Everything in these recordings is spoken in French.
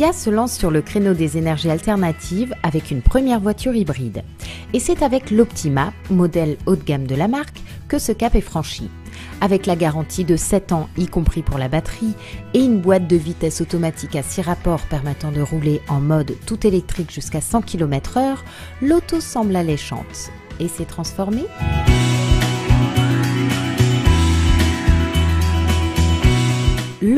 Kia se lance sur le créneau des énergies alternatives avec une première voiture hybride. Et c'est avec l'Optima, modèle haut de gamme de la marque, que ce cap est franchi. Avec la garantie de 7 ans, y compris pour la batterie, et une boîte de vitesse automatique à 6 rapports permettant de rouler en mode tout électrique jusqu'à 100 km/h, l'auto semble alléchante. Et s'est transformée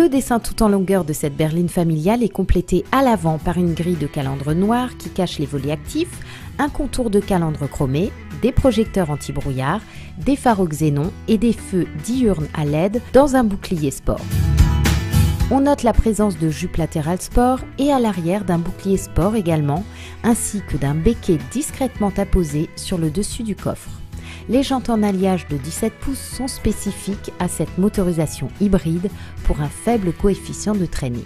Le dessin tout en longueur de cette berline familiale est complété à l'avant par une grille de calandre noire qui cache les volets actifs, un contour de calandre chromé, des projecteurs anti-brouillard, des phares xénon et des feux diurnes à LED dans un bouclier sport. On note la présence de jupes latérales sport et à l'arrière d'un bouclier sport également, ainsi que d'un béquet discrètement apposé sur le dessus du coffre. Les jantes en alliage de 17 pouces sont spécifiques à cette motorisation hybride pour un faible coefficient de traînée.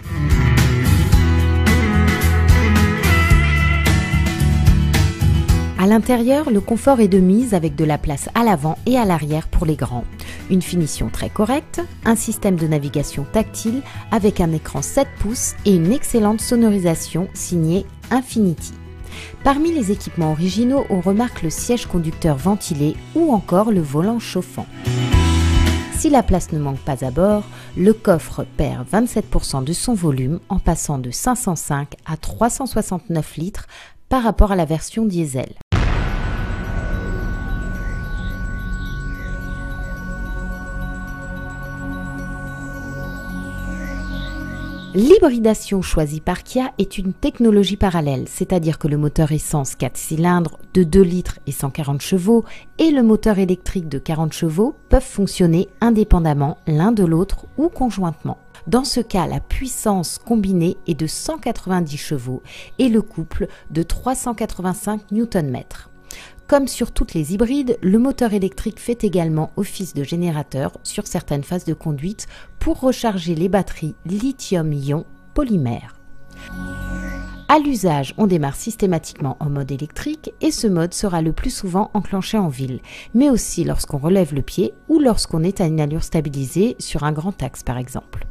À l'intérieur, le confort est de mise avec de la place à l'avant et à l'arrière pour les grands. Une finition très correcte, un système de navigation tactile avec un écran 7 pouces et une excellente sonorisation signée Infinity. Parmi les équipements originaux, on remarque le siège conducteur ventilé ou encore le volant chauffant. Si la place ne manque pas à bord, le coffre perd 27% de son volume en passant de 505 à 369 litres par rapport à la version diesel. L'hybridation choisie par Kia est une technologie parallèle, c'est-à-dire que le moteur essence 4 cylindres de 2 litres et 140 chevaux et le moteur électrique de 40 chevaux peuvent fonctionner indépendamment l'un de l'autre ou conjointement. Dans ce cas, la puissance combinée est de 190 chevaux et le couple de 385 Nm. Comme sur toutes les hybrides, le moteur électrique fait également office de générateur sur certaines phases de conduite pour recharger les batteries lithium-ion polymère. À l'usage, on démarre systématiquement en mode électrique et ce mode sera le plus souvent enclenché en ville, mais aussi lorsqu'on relève le pied ou lorsqu'on est à une allure stabilisée sur un grand axe par exemple.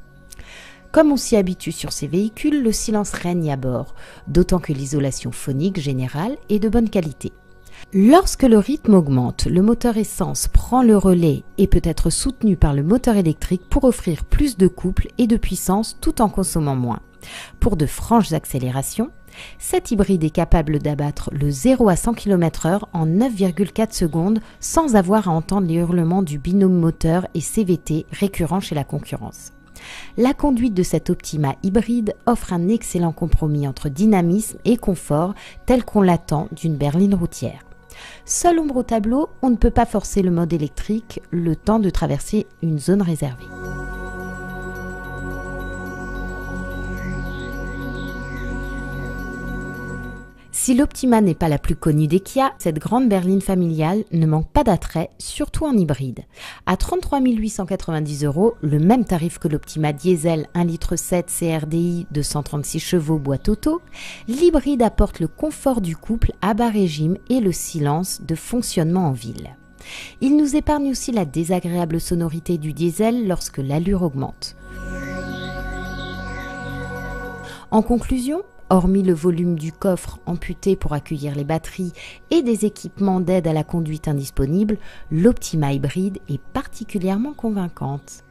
Comme on s'y habitue sur ces véhicules, le silence règne à bord, d'autant que l'isolation phonique générale est de bonne qualité. Lorsque le rythme augmente, le moteur essence prend le relais et peut être soutenu par le moteur électrique pour offrir plus de couple et de puissance tout en consommant moins. Pour de franches accélérations, cet hybride est capable d'abattre le 0 à 100 km/h en 9,4 secondes sans avoir à entendre les hurlements du binôme moteur et CVT récurrent chez la concurrence. La conduite de cet Optima hybride offre un excellent compromis entre dynamisme et confort tel qu'on l'attend d'une berline routière. Seul ombre au tableau, on ne peut pas forcer le mode électrique le temps de traverser une zone réservée. Si l'Optima n'est pas la plus connue des Kia, cette grande berline familiale ne manque pas d'attrait, surtout en hybride. À 33 890 euros, le même tarif que l'Optima diesel 1,7 litre CRDI de 136 chevaux boîte auto, l'hybride apporte le confort du couple à bas régime et le silence de fonctionnement en ville. Il nous épargne aussi la désagréable sonorité du diesel lorsque l'allure augmente. En conclusion, Hormis le volume du coffre amputé pour accueillir les batteries et des équipements d'aide à la conduite indisponibles, l'Optima hybride est particulièrement convaincante.